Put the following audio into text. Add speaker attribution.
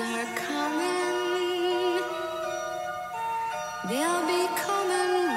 Speaker 1: are coming. They'll be coming.